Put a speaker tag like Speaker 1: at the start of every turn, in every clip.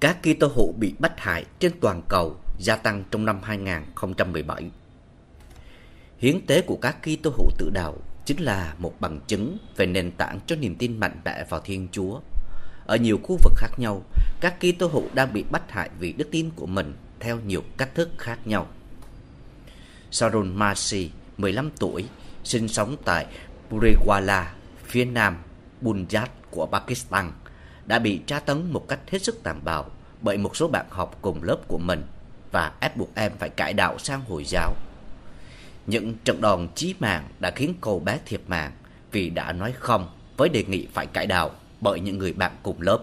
Speaker 1: Các Kitô hữu bị bắt hại trên toàn cầu gia tăng trong năm 2017. Hiến tế của các Kitô hữu tự đạo chính là một bằng chứng về nền tảng cho niềm tin mạnh mẽ vào Thiên Chúa. Ở nhiều khu vực khác nhau, các Kitô hữu đang bị bắt hại vì đức tin của mình theo nhiều cách thức khác nhau. Sharon Marcy, 15 tuổi, sinh sống tại Puriwala, phía nam Punjab của Pakistan, đã bị tra tấn một cách hết sức tàn bạo bởi một số bạn học cùng lớp của mình và ép buộc em phải cải đạo sang Hồi giáo. Những trận đòn chí mạng đã khiến cô bé thiệt mạng vì đã nói không với đề nghị phải cải đạo bởi những người bạn cùng lớp.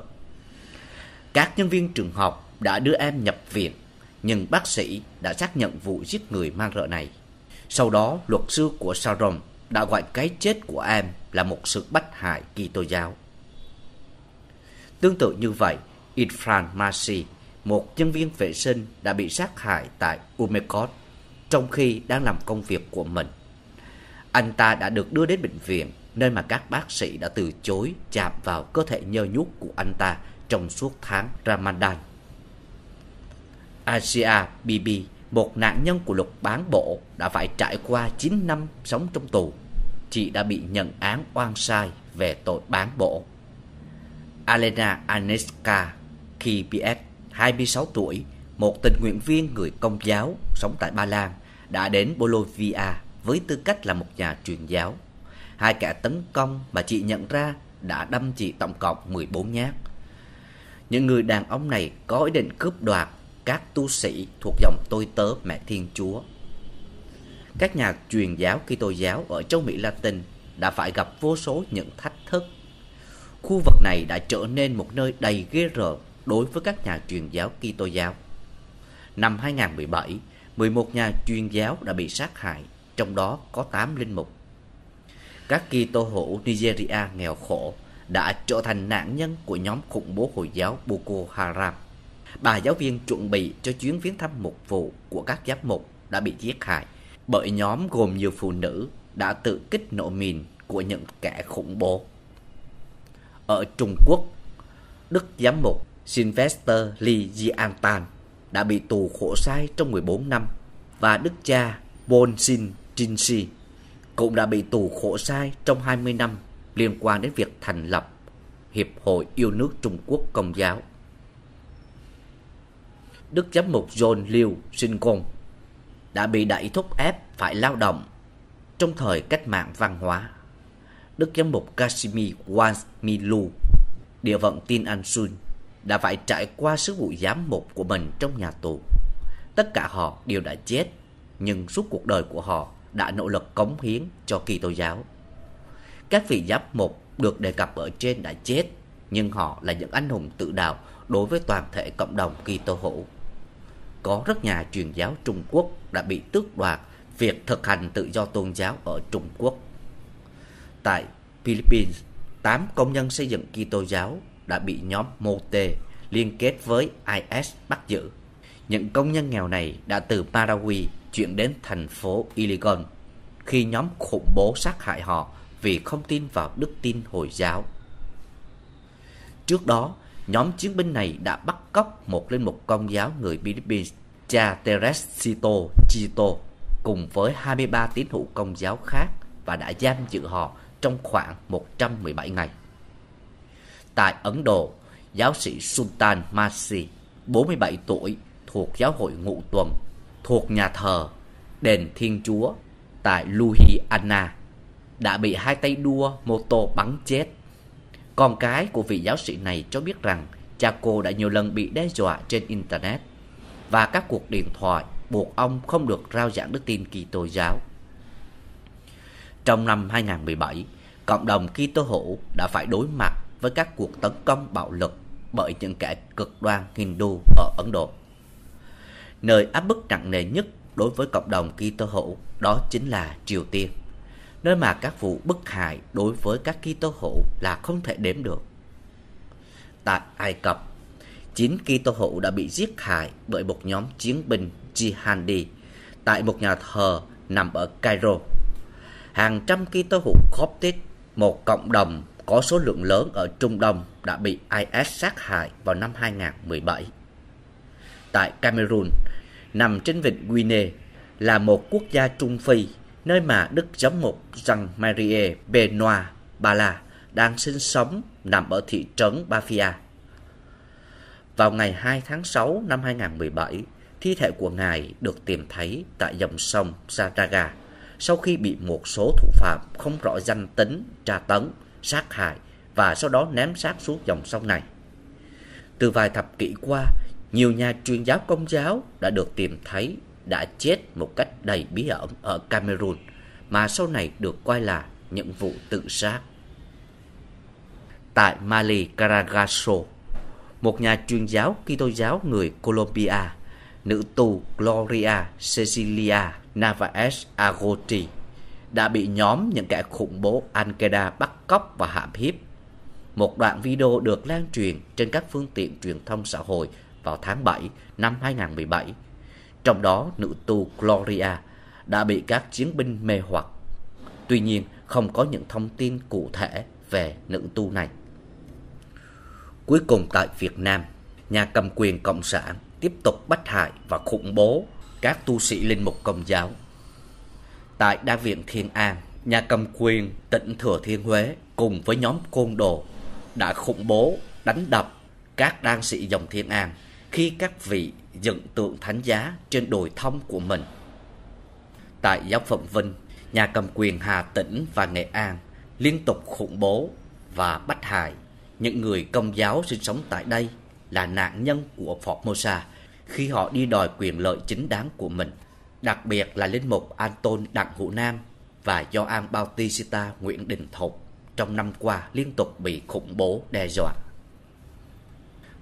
Speaker 1: Các nhân viên trường học đã đưa em nhập viện, nhưng bác sĩ đã xác nhận vụ giết người mang rợ này. Sau đó, luật sư của Sharon đã gọi cái chết của em là một sự bắt hại kỳ tô giáo. Tương tự như vậy, Irfan Masi, một nhân viên vệ sinh đã bị sát hại tại Umekot trong khi đang làm công việc của mình. Anh ta đã được đưa đến bệnh viện nơi mà các bác sĩ đã từ chối chạm vào cơ thể nhơ nhút của anh ta trong suốt tháng Ramadan. Asia Bibi, một nạn nhân của luật bán bộ, đã phải trải qua 9 năm sống trong tù. Chị đã bị nhận án oan sai về tội bán bộ. Alena Aneska KPS, 26 tuổi, một tình nguyện viên người công giáo sống tại Ba Lan, đã đến Bolivia với tư cách là một nhà truyền giáo. Hai kẻ tấn công mà chị nhận ra đã đâm chị tổng cộng 14 nhát. Những người đàn ông này có ý định cướp đoạt các tu sĩ thuộc dòng tôi tớ mẹ Thiên Chúa. Các nhà truyền giáo Kitô giáo ở châu Mỹ Latin đã phải gặp vô số những thách thức. Khu vực này đã trở nên một nơi đầy ghê rợn đối với các nhà truyền giáo Kitô giáo. Năm 2017, 11 nhà truyền giáo đã bị sát hại, trong đó có 8 linh mục. Các Kitô hữu Nigeria nghèo khổ đã trở thành nạn nhân của nhóm khủng bố Hồi giáo Boko Haram. Bà giáo viên chuẩn bị cho chuyến viếng thăm mục vụ của các giáp mục đã bị giết hại bởi nhóm gồm nhiều phụ nữ đã tự kích nổ mìn của những kẻ khủng bố. Ở Trung Quốc, Đức Giám mục Sylvester Lee Jiantan đã bị tù khổ sai trong 14 năm và đức cha Bon Sin cũng đã bị tù khổ sai trong 20 năm liên quan đến việc thành lập Hiệp hội Yêu nước Trung Quốc Công giáo. Đức giám mục John Liu Sinh đã bị đẩy thúc ép phải lao động trong thời cách mạng văn hóa. Đức giám mục Kashmir Wanmilu, địa vận Tin An Sun, đã phải trải qua sứ vụ giám mục của mình trong nhà tù. Tất cả họ đều đã chết, nhưng suốt cuộc đời của họ đã nỗ lực cống hiến cho Kitô giáo. Các vị giám mục được đề cập ở trên đã chết, nhưng họ là những anh hùng tự đạo đối với toàn thể cộng đồng Kitô hữu. Có rất nhà truyền giáo Trung Quốc đã bị tước đoạt việc thực hành tự do tôn giáo ở Trung Quốc. Tại Philippines, 8 công nhân xây dựng Kitô giáo đã bị nhóm Mote liên kết với IS bắt giữ. Những công nhân nghèo này đã từ Paraguay chuyển đến thành phố Iligon khi nhóm khủng bố sát hại họ vì không tin vào đức tin Hồi giáo. Trước đó, nhóm chiến binh này đã bắt cóc một linh mục công giáo người Philippines, cha Teresito Chito, cùng với 23 tín hữu công giáo khác và đã giam giữ họ trong khoảng 117 ngày. Tại Ấn Độ, giáo sĩ Sultan Masi, 47 tuổi, thuộc giáo hội ngụ tuần, thuộc nhà thờ Đền Thiên Chúa tại Luhiana, đã bị hai tay đua mô tô bắn chết. Con cái của vị giáo sĩ này cho biết rằng cha cô đã nhiều lần bị đe dọa trên Internet và các cuộc điện thoại buộc ông không được rao giảng đức tin Kitô giáo. Trong năm 2017, cộng đồng Kitô hữu đã phải đối mặt với các cuộc tấn công bạo lực bởi những kẻ cực đoan Hindu ở Ấn Độ. Nơi áp bức nặng nề nhất đối với cộng đồng Kitô hữu đó chính là Triều Tiên, nơi mà các vụ bức hại đối với các Kitô hữu là không thể đếm được. Tại Ai Cập, chín Kitô hữu đã bị giết hại bởi một nhóm chiến binh Jihadi tại một nhà thờ nằm ở Cairo. Hàng trăm Kitô hữu Coptic, một cộng đồng có số lượng lớn ở Trung Đông đã bị IS sát hại vào năm 2017. Tại Cameroon, nằm trên vịnh Guinea, là một quốc gia Trung Phi, nơi mà Đức Giám mục Jean Marie Benoit Bala đang sinh sống nằm ở thị trấn Bafia. Vào ngày 2 tháng 6 năm 2017, thi thể của Ngài được tìm thấy tại dòng sông Saraga sau khi bị một số thủ phạm không rõ danh tính tra tấn, sát hại và sau đó ném xác xuống dòng sông này. Từ vài thập kỷ qua, nhiều nhà truyền giáo công giáo đã được tìm thấy đã chết một cách đầy bí ẩn ở Cameroon mà sau này được coi là những vụ tự sát. Tại Mali Caragasso, một nhà truyền giáo Kitô giáo người Colombia, nữ tù Gloria Cecilia Navaez Agoti đã bị nhóm những kẻ khủng bố Al-Qaeda bắt cóc và hãm hiếp. Một đoạn video được lan truyền trên các phương tiện truyền thông xã hội vào tháng 7 năm 2017. Trong đó, nữ tu Gloria đã bị các chiến binh mê hoặc. Tuy nhiên, không có những thông tin cụ thể về nữ tu này. Cuối cùng tại Việt Nam, nhà cầm quyền Cộng sản tiếp tục bắt hại và khủng bố các tu sĩ linh mục công giáo. Tại Đa viện Thiên An, nhà cầm quyền tỉnh Thừa Thiên Huế cùng với nhóm côn đồ đã khủng bố đánh đập các đan sĩ dòng Thiên An khi các vị dựng tượng thánh giá trên đồi thông của mình. Tại giáo phận Vinh, nhà cầm quyền Hà Tĩnh và Nghệ An liên tục khủng bố và bắt hại những người công giáo sinh sống tại đây là nạn nhân của Formosa khi họ đi đòi quyền lợi chính đáng của mình, đặc biệt là linh mục Anton Đặng Hữu Nam và Gioan Bautista Nguyễn Đình Thục trong năm qua liên tục bị khủng bố đe dọa.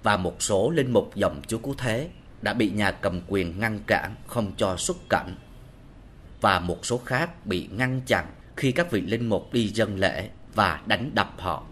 Speaker 1: Và một số linh mục dòng Chúa Cứu Thế đã bị nhà cầm quyền ngăn cản không cho xuất cảnh và một số khác bị ngăn chặn khi các vị linh mục đi dân lễ và đánh đập họ.